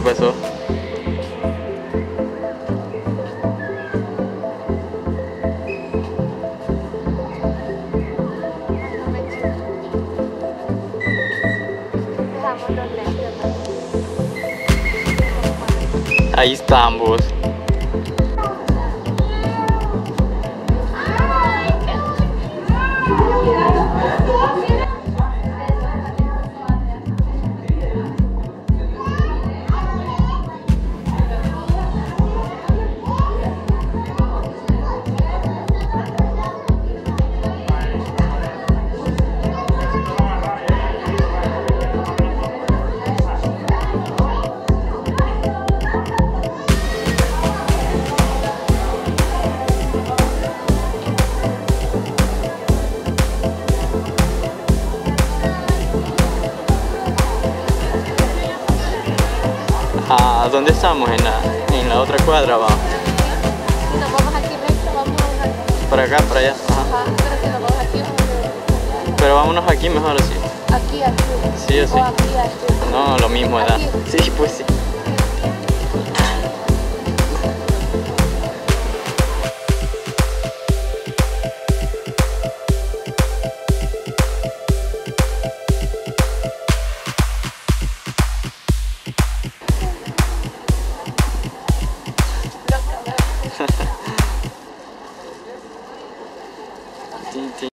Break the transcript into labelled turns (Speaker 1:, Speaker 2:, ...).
Speaker 1: pasó?
Speaker 2: Los lentes.
Speaker 1: Ahí estamos. Ah, ¿dónde estamos? En la, en la otra cuadra, va.
Speaker 2: Si nos vamos aquí recto, vamos a.
Speaker 1: Para acá, para allá. Ajá.
Speaker 2: Ajá, pero si nos vamos aquí, vamos a
Speaker 1: Pero vámonos aquí mejor así.
Speaker 2: Aquí sur.
Speaker 1: Sí, así.
Speaker 2: O aquí sur.
Speaker 1: No, lo mismo, ¿verdad?
Speaker 2: Aquí.
Speaker 1: Sí, pues sí. チンチン。